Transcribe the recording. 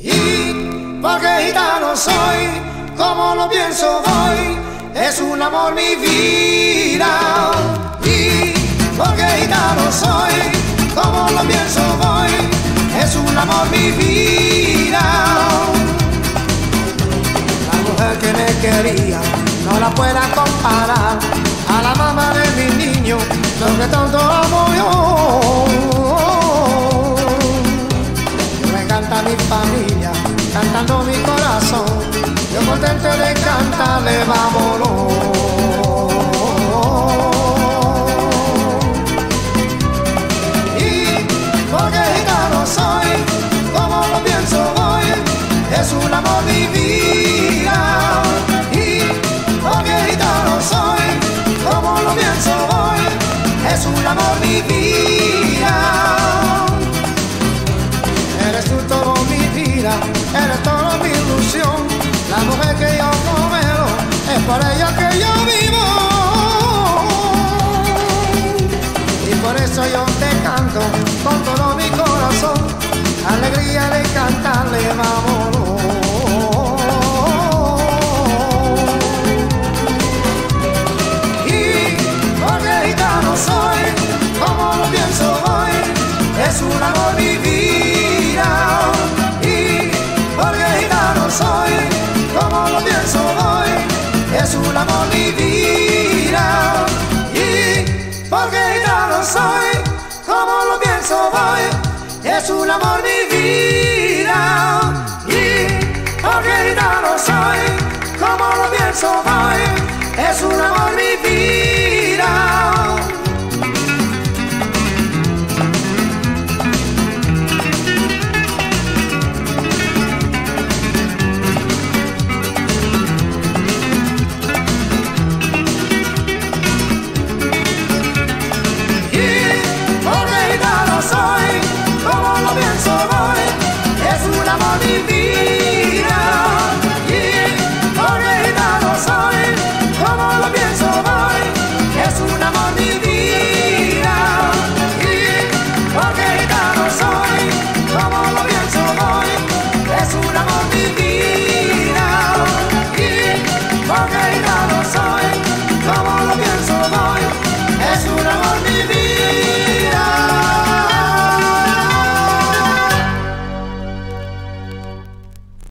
Y porque gitano soy, como lo pienso voy, es un amor mi vida. Y porque gitano soy, como lo pienso voy, es un amor mi vida. La mujer que me quería no la pueda comparar a la mamá de mi niño, lo que tanto amo yo. Mi corazón. Yo contento de cantarle, vámonos. Y porque gitano soy, como lo pienso hoy, es un amor mi vida. Y porque gitano soy, como lo pienso hoy, es un amor mi por ella que yo vivo. Y por eso yo te canto con todo mi corazón. Alegría de cantarle, vámonos. Soy, como lo pienso hoy, es un amor mi vida. Y porque no soy, como lo pienso hoy, es un la